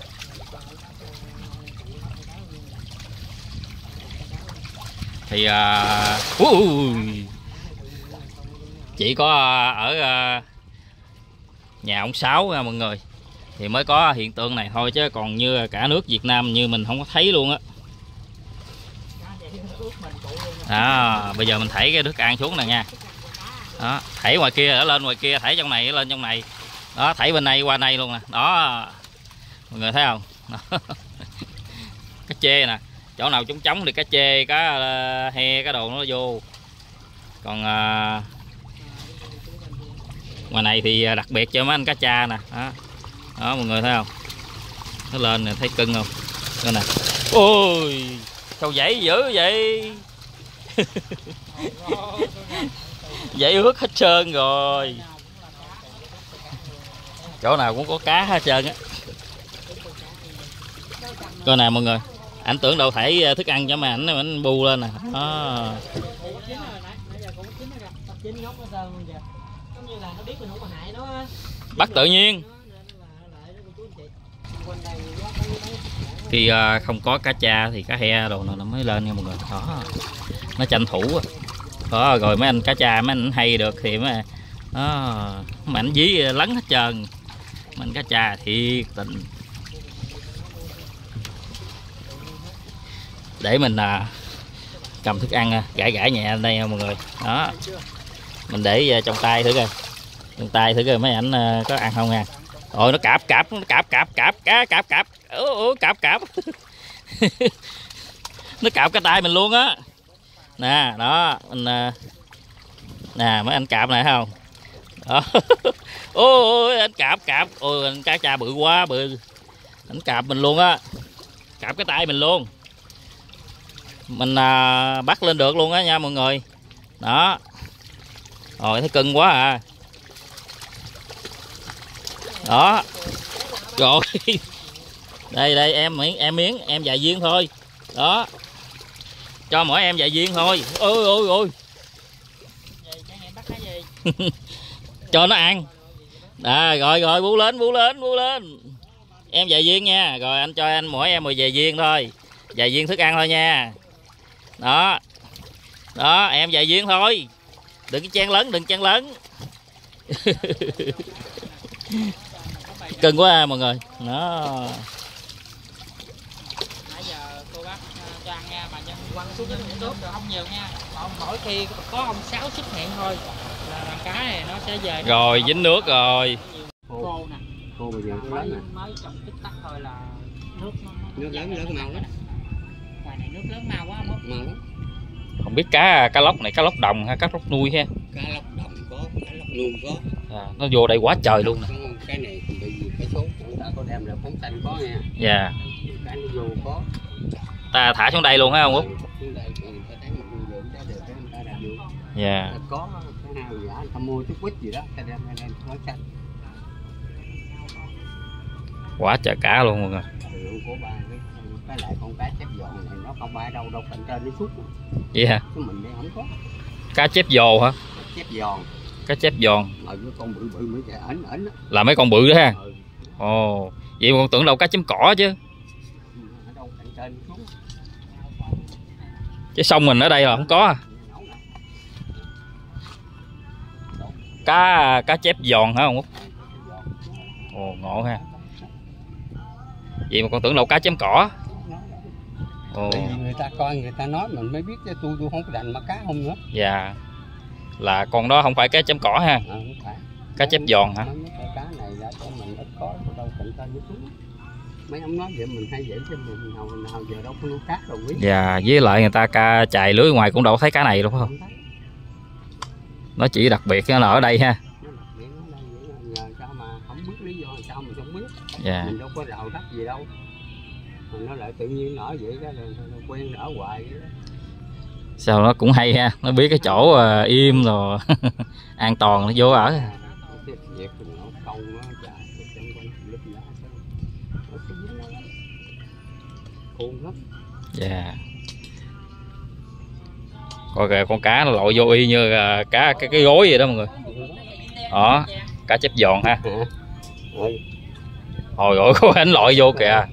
Thì uh, uh, chỉ có à, ở uh, nhà ông sáu nha mọi người. Thì mới có hiện tượng này thôi chứ còn như cả nước Việt Nam như mình không có thấy luôn á. Đó bây giờ mình thảy cái nước ăn xuống nè nha. Đó, thảy ngoài kia, ở lên ngoài kia, thảy trong này lên trong này. Đó, thảy bên này qua đây luôn nè. Đó, mọi người thấy không? Đó. (laughs) cá chê nè. Chỗ nào trống trống thì cá chê cá ờ, he cá đồ nó vô. Còn à, ngoài này thì à, đặc biệt cho mấy anh cá cha nè. Đó, đó mọi người thấy không? Nó lên nè thấy cưng không? Đây nè. Ôi sao dãy dữ vậy? (laughs) Dãy ướt hết trơn rồi. Chỗ nào cũng có cá hết trơn á. Coi nè mọi người. Ảnh tưởng đâu thể à, thức ăn cho mà ảnh ảnh bu lên nè. Đó bắt tự nhiên. Khi uh, không có cá cha thì cá he đồ nó mới lên nha mọi người. Đó. Nó tranh thủ đó rồi mấy anh cá cha mấy anh hay được thì mà đó mà anh dí lấn hết trơn. Mình cá cha thiệt tình. Để mình à, cầm thức ăn à, gãi gãi nhẹ lên đây nha mọi người. Đó. Mình để à, trong tay thử coi. Dùng tay thử coi mấy ảnh ờ, có ăn không nha. Ôi nó cạp cạp nó cạp cạp cạp cá cạp cạp. Ủa, ủa cạp cạp. (laughs) Nó cạp cái tay mình luôn á. Nè đó mình ờ, nè mấy anh cạp này không? Đó. (laughs) Ôi, ôi anh cạp cạp. Ôi anh cá cha bự quá bự. Anh cạp mình luôn á. Cạp cái tay mình luôn. Mình à, bắt lên được luôn á nha mọi người. Đó. Rồi thấy cưng quá à đó. Rồi. (laughs) Đây đây em miếng em miếng em vài viên thôi. Đó. Cho mỗi em vài viên thôi. Ôi ôi ôi cho nó ăn. À, rồi rồi bú lên bú lên bú lên. Em vài viên nha. Rồi anh cho anh mỗi em một vài viên thôi. Vài viên thức ăn thôi nha. Đó. Đó em vài viên thôi. Đừng chen lớn đừng chen lớn (laughs) cưng quá à, mọi người. Nó nãy giờ cô bác cho ăn nha mà nhân quăng xuống nước nước rồi không nhiều nha. Còn mỗi khi có ông sáu xuất hiện thôi là đàn cá này nó sẽ về rồi dính nước rồi. Khô. Nè. Cô bây giờ nó mới lớn nè. mới trong tích tắc thôi là nước nó, Nước lớn lớn màu lắm. ngoài này nước lớn mau quá mốt Màu lắm. không biết cá cá lóc này cá lóc đồng hay cá lóc nuôi ha? Cá lóc đồng có, cá lóc nuông có. à, nó vô đây quá trời luôn nè Cái này thì bị cái số cũng đã có đem là phóng xanh có nha. dạ Cái nó vô có. ta thả xuống đây luôn ha ông út vô. dạ Có cái nào giả người ta mua chút quýt gì đó, ta đem đây phóng xanh. quá trời cá luôn mọi người ba cái cái lại con cá chép giòn này nó không ba đâu đâu cạnh trên nó suốt. vậy hả Cái mình đây không có. cá chép dồ hả Chép giòn. Cá chép giòn. Á. là mấy con bự đó ha? Ừ. ồ vậy mà con tưởng đâu cá chấm cỏ chứ. Chứ sông mình ở đây là không có à. cá cá chép giòn hả ông út? Ồ ngộ ha. Vậy mà con tưởng đâu cá chấm cỏ. Ồ. Tại vì người ta coi người ta nói mình mới biết chứ tôi tôi không có đành mà cá không nữa. dạ là con đó không phải cá chấm cỏ ha À, cá chép giòn hả cá này là cho mình ít có đâu nó xuống. Mấy ông nói vậy mình hay vậy chứ mình nào nào giờ đâu có nuôi cá đâu quý. dạ với lại người ta ca chài lưới ngoài cũng đâu thấy cá này phải không nó chỉ đặc biệt là ở đây ha Nó nó mình dạ Mình đâu có rào đất gì đâu. Mà nó lại tự nhiên nở vậy đó là nó quen nở hoài vậy đó sao nó cũng hay ha nó biết cái chỗ à, im rồi. (laughs) An toàn nó vô ở. Dạ. Yeah. coi kìa con cá nó lội vô y như là cá cái cái gối vậy đó mọi người. Đó cá chép giòn ha. Hồi rồi có anh lội vô kìa.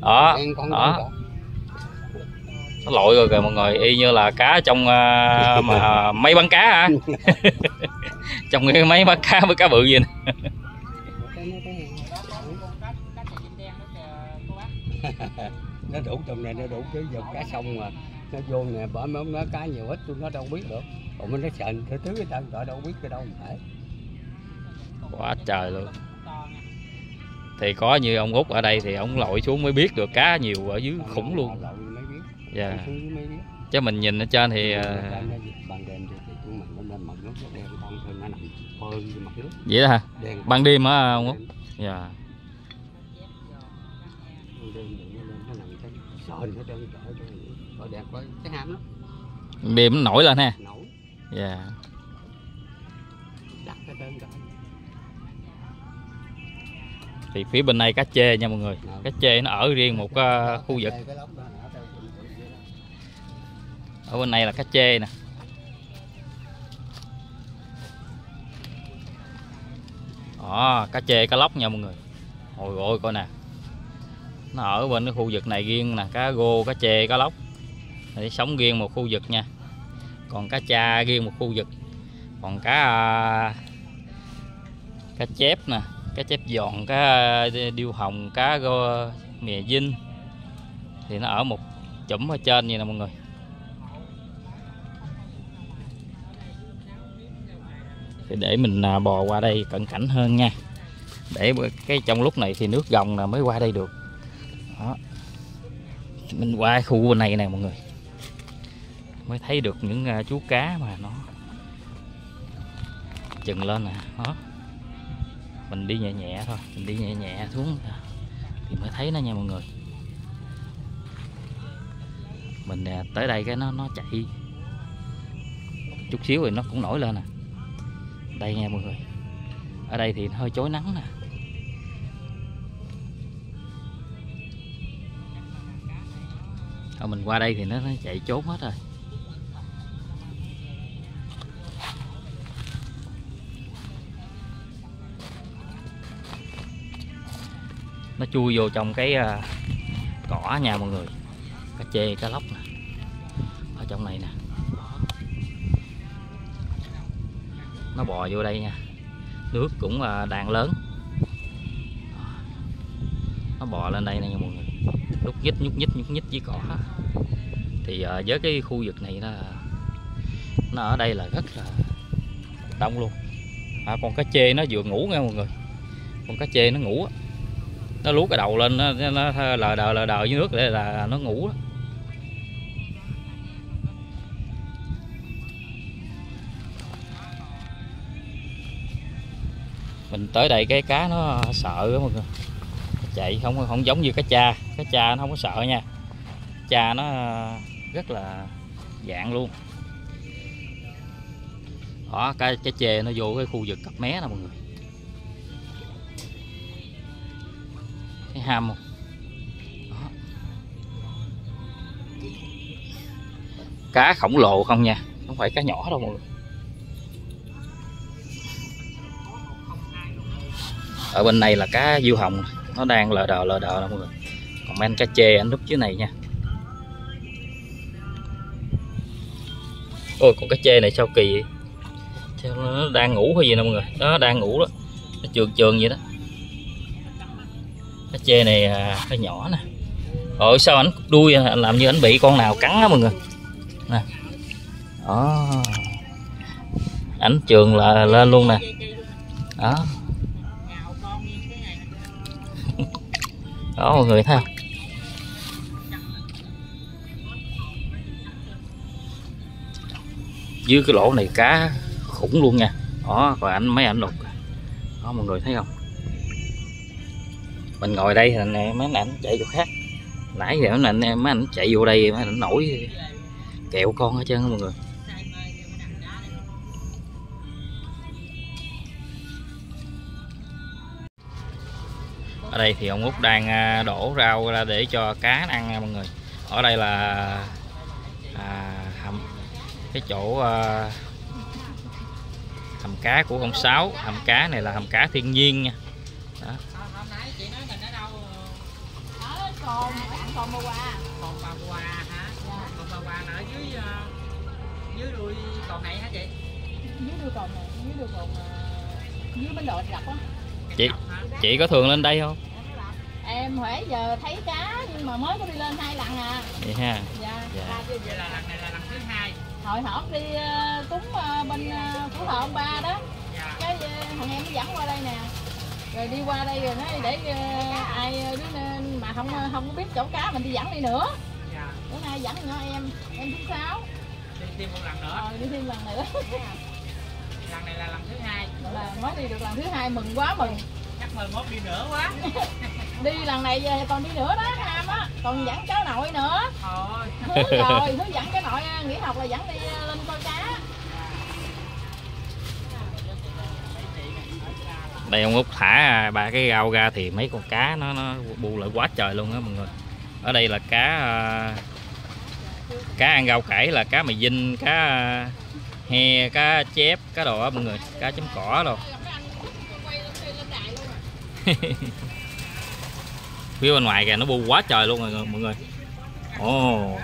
Đó đó nó lội rồi kìa mọi người y như là cá trong à, mà máy bán cá hả? (laughs) Trong cái máy bán cá với cá bự gì nè. Nó đủ trong này nó đủ chứ giờ cá sông mà. Nó vô nè bỏ mấy nó cá nhiều ít tôi nó đâu biết được. Còn mình nó sợ thứ thứ người ta gọi đâu biết cái đâu mà phải. Quá trời luôn. Thì có như ông út ở đây thì ông lội xuống mới biết được cá nhiều ở dưới khủng luôn dạ. Chứ mình nhìn ở trên thì nước. Vậy đó hả? Ban đêm á ông út dạ. Đêm nó nổi lên ha? Dạ. Thì phía bên này cá chê nha mọi người. Cá chê nó ở riêng một à, khu vực ở bên này là cá chê nè. Đó cá chê cá lóc nha mọi người. Ôi ôi coi nè. Nó ở bên cái khu vực này riêng nè cá gô cá chê cá lóc. Để sống riêng một khu vực nha. Còn cá cha riêng một khu vực. Còn cá à, cá chép nè cá chép giòn cá à, điêu hồng cá gô, mè dinh. Thì nó ở một chủm ở trên vậy nè mọi người. Thì để mình à, bò qua đây cận cảnh hơn nha. Để cái trong lúc này thì nước gồng là mới qua đây được. Đó. Mình qua khu bên này nè mọi người. Mới thấy được những à, chú cá mà nó chừng lên nè. Đó. Mình đi nhẹ nhẹ thôi, mình đi nhẹ nhẹ xuống. Thì mới thấy nó nha mọi người. Mình à, tới đây cái nó nó chạy. Chút xíu thì nó cũng nổi lên nè đây nha mọi người. Ở đây thì hơi chói nắng nè. Thôi mình qua đây thì nó, nó chạy trốn hết rồi. Nó chui vô trong cái à, cỏ nha mọi người. Cá chê cá lóc nè. Ở trong này nè. Nó bò vô đây nha. Nước cũng là đàn lớn. Nó bò lên đây nè nha mọi người. Lúc nhích nhúc nhích nhúc nhích với cỏ. Thì ờ, với cái khu vực này nó nó ở đây là rất là đông luôn. À, con cá chê nó vừa ngủ nha mọi người. Con cá chê nó ngủ nó lú cái đầu lên nó, nó lờ đờ lờ đờ dưới nước để là nó ngủ đó. Mình tới đây cái cá nó sợ đó mọi người. Chạy không không giống như cá cha. Cá cha nó không có sợ nha. Cha nó ờ, rất là dạng luôn. Đó, cái cái chê nó vô cái khu vực cặp mé nè mọi người. Thấy ham không? Đó. cá khổng lồ không nha. Không phải cá nhỏ đâu mọi người. Ở bên này là cá diêu hồng, nó đang lờ đờ lờ đờ mọi người. Còn men anh cá chê anh núp dưới này nha. Ôi, con cá chê này sao kỳ vậy? Sao nó đang ngủ hay gì nè mọi người? Nó đang ngủ đó. Nó trường trường vậy đó. Cá chê này à, hơi nhỏ nè. Ôi, sao anh đuôi, anh làm như anh bị con nào cắn á mọi người? Nè. Đó. Ảnh trường là lên luôn nè. Đó. Đó mọi người thấy không dưới cái lỗ này cá khủng luôn nha. Đó và ảnh mấy ảnh đục. Đó mọi người thấy không? Mình ngồi đây thì nè mấy ảnh chạy chỗ khác. Nãy giờ mấy ảnh mấy ảnh chạy vô đây, mấy ảnh nổi kẹo con hết trơn mọi người. Ở đây thì ông út đang à, đổ rau ra để cho cá ăn nha mọi người. Ở đây là à, hầm cái chỗ à, hầm cá của ông sáu. Hầm cá này là hầm cá thiên nhiên nha. Ờ, à, Hôm à, dưới đuôi còn này hả chị? dưới đuôi cồn này dưới đuôi cồn ờ, dưới bến đò đập á chị chị có thường lên đây không? Em hồi giờ thấy cá nhưng mà mới có đi lên hai lần à. Vậy ha. Dạ. Dạ. Vậy là lần này là lần thứ hai. hồi hổm đi ờ, cúng ờ, bên phú thọ ông ba đó. Dạ. cái ờ, thằng em nó dẫn qua đây nè. Rồi đi qua đây rồi nói để ờ, ai đứa nên mà không không có biết chỗ cá mình đi dẫn đi nữa. Dạ. bữa nay dẫn nhỏ em em thứ sáu Đi thêm một lần nữa. rồi đi thêm lần nữa Lần này là lần thứ hai. là mới đi được lần thứ hai mừng quá mừng Chắc mời mốt đi nữa quá. (laughs) đi lần này về còn đi nữa đó ham á còn dẫn cháu nội nữa Thôi. hứa (laughs) rồi hứa dẫn cái nội ờ, nghỉ học là dẫn đi ờ, lên coi cá đây ông út thả ba cái rau ra thì mấy con cá nó nó bu lại quá trời luôn á mọi người ở đây là cá à, cá ăn rau cải là cá mì dinh cá he cá chép cá đồ á mọi người cá chấm cỏ rồi (laughs) phía bên ngoài kìa nó bu quá trời luôn rồi mọi người. Ồ.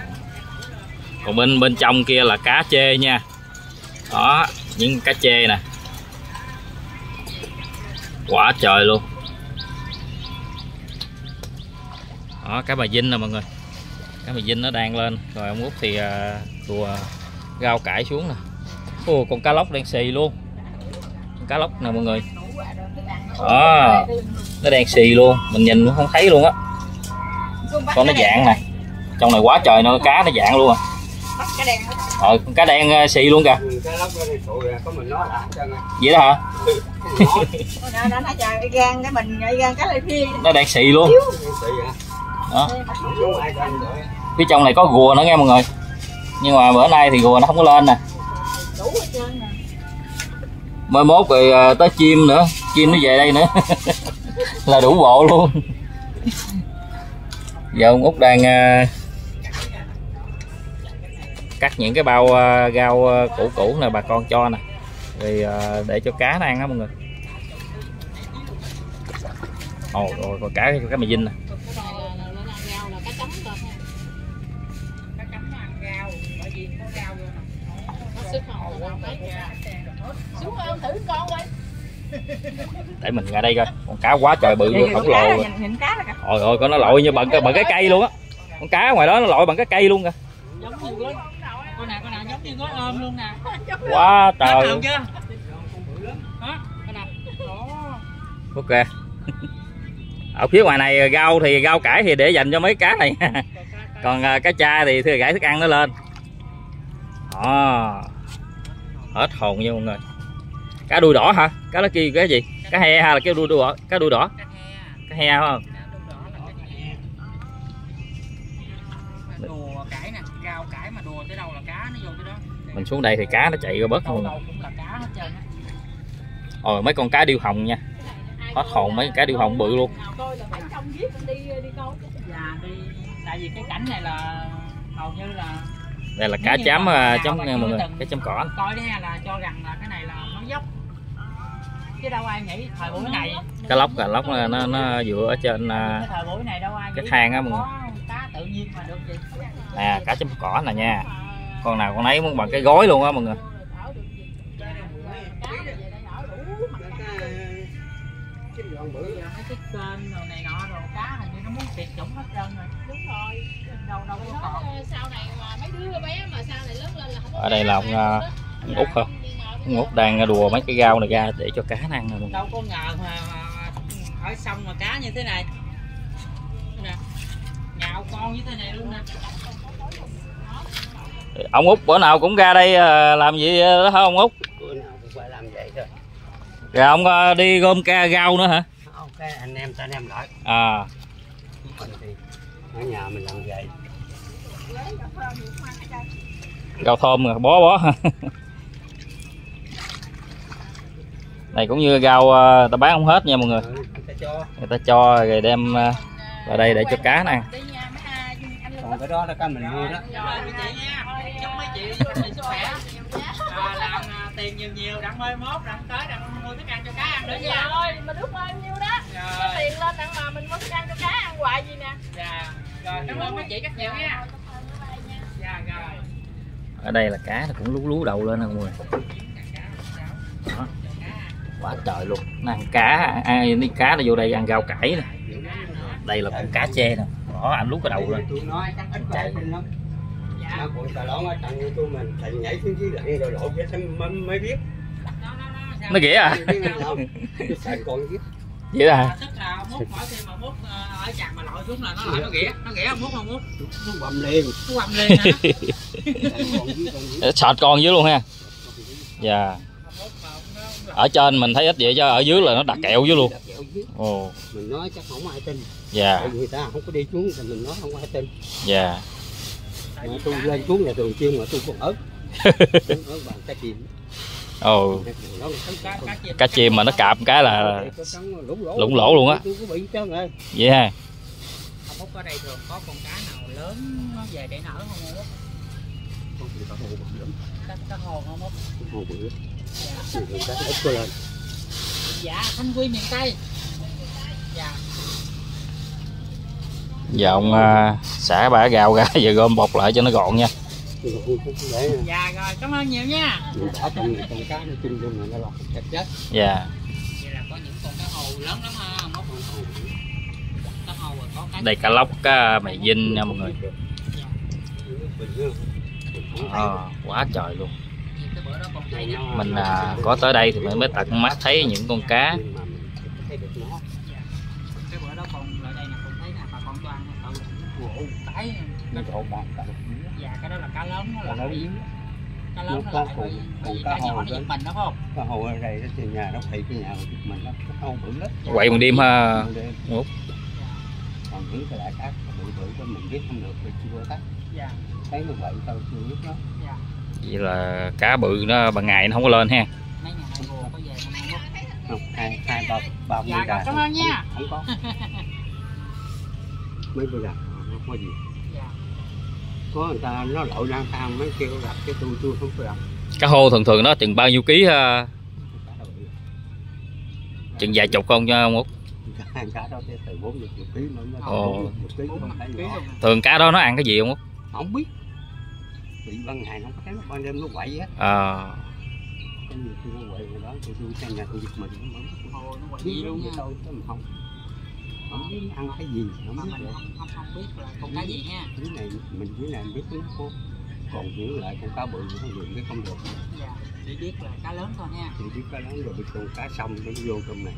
Còn bên bên trong kia là cá chê nha. Đó những cá chê nè. Quá trời luôn. Đó cá bà dinh nè mọi người. Cá bà dinh nó đang lên rồi ông út thì à, đùa rau cải xuống nè. Ồ, con cá lóc đang xì luôn. Cá lóc nè mọi người. Đó nó đang xì luôn. Mình nhìn cũng không thấy luôn á. Con nó dạng nè. Trong này quá trời nó cá nó dạng luôn à. Ờ con cá đen ờ, xì luôn kìa. Vậy đó hả? Nó đang xì luôn. Đó. Phía trong này có gùa nữa nghe mọi người. Nhưng mà bữa nay thì gùa nó không có lên nè đủ hết trơn nè mai mốt rồi à, tới chim nữa. Chim nó về đây nữa. (laughs) Là đủ bộ luôn. Giờ ông út đang à, cắt những cái bao à, rau củ củ này bà con cho nè. Vì để cho cá nó ăn á mọi người. Ồ, rồi còn cá cá mì dinh nè. Không xuống không thử con coi để mình ra đây coi con cá quá trời bự luôn khổng lồ rồi. Ôi ôi con nó lội như bằng bằng cái cây luôn á. Con cá ngoài đó nó lội bằng cái cây luôn kìa. Con nào con nào giống như gói ôm luôn nè. Quá Trời luôn. Ok. Ở phía ngoài này rau thì rau cải thì để dành cho mấy cá này. (laughs) Còn à, cá cha thì thưa gãy thức ăn nó lên. Đó. Hết hồn nha mọi người. Cá đuôi đỏ hả? Cá đó kia cái gì? Cá he hay là cái đuôi đuôi đỏ? Cá đuôi đỏ. Cá he. Cá he phải không? Cá đu đỏ là cá he. Đùa cải nè, rau cải mà đùa tới đâu là cá nó vô tới đó. Mình xuống đây thì cá nó chạy ra bớt Đâu luôn. đâu cũng là cá hết trơn á. Ôi mấy con cá điêu hồng nha. Hết hồn mấy cá điêu hồng bự luôn. Dạ đi tại vì cái cảnh này là hầu như là Đây là cá Nếu chấm à, chấm nha chưa mọi người, cá chấm cỏ. coi đấy ha là cho rằng là cái này là nó dốc. Chứ đâu ai nghĩ thời buổi này. Cá lóc là lóc nó nó, nó dựa ở trên à, cái thời buổi này đâu ai cái thang á mọi người. cá tự nhiên mà được gì nè cá chấm cỏ nè nha. Con nào con nấy muốn bằng cái gói luôn á mọi người. Cái kênh rồi này nọ rồi cá hình như nó muốn tuyệt chủng hết trơn rồi Ở đây là ông, à, ông út hả? Ông út đang đùa mấy cái rau này ra để cho cá nó ăn người. đâu có ngờ mà, ở sông mà cá như thế này. Nè nhạo con như thế này luôn nè. Ông út bữa nào cũng ra đây làm gì đó hả ông út? Bữa nào cũng phải làm vậy thôi. Rồi ông đi gom ca rau nữa hả? Không cái anh em ta anh em lại. À. Mình thì ở nhà mình làm vậy rau thơm rồi bó bó. (laughs) Này cũng như rau à, ta bán không hết nha mọi người. Ừ, người ta cho. Rồi đem ờ, vào đây để cho cá Linh còn cái đó là cá mình mua đó. Rồi à, làm à, tiền nhiều nhiều đặng mai mốt đặng tới đặng mua thức ăn cho cá ăn nữa Dạ nha. ơi, mình ước bao nhiêu đó. Có rồi. tiền lên đặng mà mình mua thức ăn cho cá ăn hoài gì nè. Dạ rồi cảm ơn mấy chị rất nhiều nha. Dạ rồi ở đây là cá nó cũng lú lú đầu lên nè mọi người. Đó. quá trời luôn. Nó ăn cá ai đi cá nó vô đây ăn rau cải nè. Đây là con cá chê nè. Đó anh lút cái đầu lên. Chạy nó còn tà lón ở tầng như tôi mình. Thầy nhảy xuống dưới lặn rồi lộ cái mới, mới biết. Nó ghẻ à? Không còn biết vậy à tức là mốt mỗi khi mà mốt ờ, ở chàng mà lội xuống là nó lại nó ghẻ nó ghẻ không mốt không mốt nó bầm liền. Nó hả còn (laughs) dưới sọt con dưới luôn ha. Dạ. Ở trên mình thấy ít vậy chứ ở dưới là nó đặt kẹo dưới luôn. Ồ. Mình nói chắc không ai tin. Dạ. Người ta không có đi xuống thì mình nói không ai tin. Dạ. Mà tôi lên xuống nhà thường xuyên mà tôi còn ớt. (laughs) Ớt bằng cái chim ồ. Nó cá chim mà nó cạp cái là lủng lỗ luôn á. vậy ha. Ở đây thường có con cá nào lớn nó về để nở không hồ cá, hồ bự có lên dạ thanh quy miền tây dạ giờ ông à, xả bả gạo ra (laughs) giờ gom bọc lại cho nó gọn nha không có dạ rồi cảm ơn nhiều nha. Mình bỏ trong này con cá nó chung chung này nó lọt chết chết. Dạ. Vậy là có những con cá hồ lớn lắm ha mốt cá hồ rồi có cá đây cá lóc cá mày dinh nha mọi người. Ờ, quá trời luôn. Cái bữa đó con thấy nè mình à, có tới đây thì mới mới tận mắt thấy những con cá. Cái bữa đó con lại đây nè con thấy nè bà con toàn tự gỗ cái nó cả dạ cái đó là cá lớn Cá là lớn. bị cá lớn Nó có vì cùng cá cá hồ nó đó. mình đó phải không? Cái hồ ở đây đó thì nhà nó phải cái nhà của mình nó nó không bự lắm. Quậy một đêm ha. Ngút. còn những cái loại khác bự bự của mình biết không được thì chưa thấy dạ. Thấy nó vậy tao chưa biết nó. Dạ. Vậy là cá bự nó bằng ngày nó không có lên ha. Mấy có về không? Hai hai ba ba mươi Dạ, đà cảm ơn nha. không, không có. (laughs) Mấy mươi đà không có gì có người ta nó lội lang thang mấy kêu đặt cái tôi tôi không có đặt cá hô thường thường nó chừng bao nhiêu ký ha? chừng vài chục con nha ông út? Ồ. không thường cá đó nó ăn cái gì không út? Không biết. Bị ban ngày có thấy nó ban đêm nó quậy á. À, nó quậy rồi đó tôi tôi sang nhà tôi giật mình nó không hồ nó quậy gì luôn cái nha tôi không không biết ăn cái gì không biết mình được không, không, không biết là con cá gì nha. Cái này mình dưới này biết nó cô còn những lại con cá bự nó không được cái không được. Dạ chỉ biết là cá lớn thôi nha. Thì biết cá lớn rồi bị con cá sông nó vô trong này.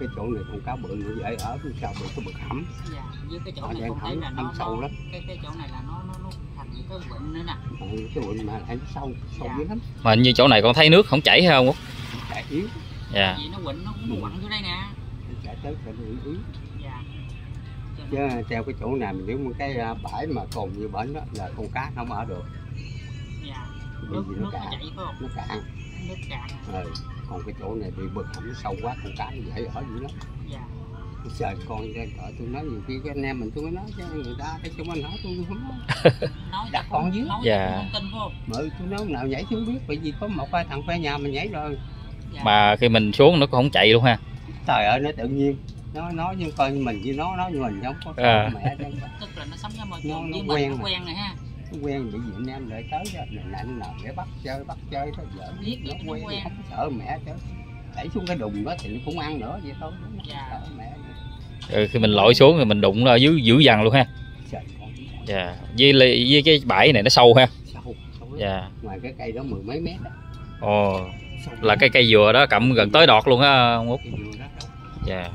Cái chỗ này con cá bự nó dễ ở phía sau bị cái bực hẩm dạ với cái chỗ này con thấy là nó, sâu lắm. cái cái chỗ này là nó nó nó thành cái vịnh nữa nè. Ờ, cái bụi mà lại nó sâu sâu Dạ. dữ lắm. Mà hình như chỗ này con thấy nước không chảy ha ông út chạy yếu. Dạ. Vì nó vịnh nó cũng quặn vô đây nè. Chạy tới chạy yếu chứ theo cái chỗ này mình nếu một cái à, bãi mà còn như bển đó là con cá nó không ở được. Dạ nước gì nước nó nó cạn chảy phải không? nó cạn. Nước cạn. Ừ. còn cái chỗ này bị bực hẩm sâu quá con cá nó dễ ở dữ lắm dạ. Trời con ra cỡ tôi nói nhiều khi cái anh em mình tôi mới nói chứ người ta thấy chúng anh hỏi tôi không nói. (laughs) Nói Đặt con không- dưới. nói Dạ. chắc không tin phải không? Mà tôi nói nào nhảy xuống biết bởi vì có một hai thằng phe nhà mình nhảy rồi. Dạ. mà khi mình xuống nó cũng không chạy luôn ha. Trời ơi nó tự nhiên nó nói nhưng coi mình với nó nói như mình không có À. mẹ nó tức là nó sống trong môi Nó- trường nó với quen mình nó rồi. quen rồi ha. Quen bị gì anh em lại tới đó này nạnh nào để bắt chơi bắt chơi đó vợ Biết nó nó quen, quen. không sợ mẹ chứ. Đẩy xuống cái đùng đó thì nó cũng ăn nữa vậy thôi nó không Dạ. sợ mẹ ừ, khi mình lội xuống thì mình đụng ở dưới dữ dằn luôn ha. Dạ. Với, với cái bãi này nó sâu ha. Sâu dạ. Ngoài cái cây đó mười mấy mét đó. Ồ. Sâu là cái cây dừa đó cầm gần tới đọt luôn ha ông út. Dạ